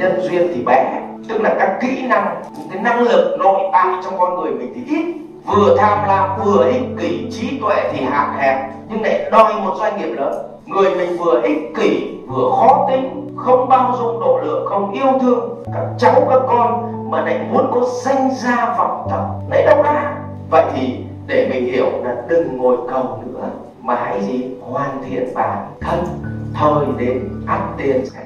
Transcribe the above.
nhân duyên thì bé. Tức là các kỹ năng, những cái năng lực nội tại trong con người mình thì ít. Vừa tham lam, vừa ích kỷ, trí tuệ thì hạn hẹp. Nhưng lại đòi một doanh nghiệp lớn. Người mình vừa ích kỷ, vừa khó tính, không bao dung độ lượng, không yêu thương. Các cháu, các con mà lại muốn có danh gia vọng tộc lại đâu ra vậy thì để mình hiểu là đừng ngồi cầu nữa, mà hãy gì? Hoàn thiện bản thân. Thời đến, ăn tiền sẽ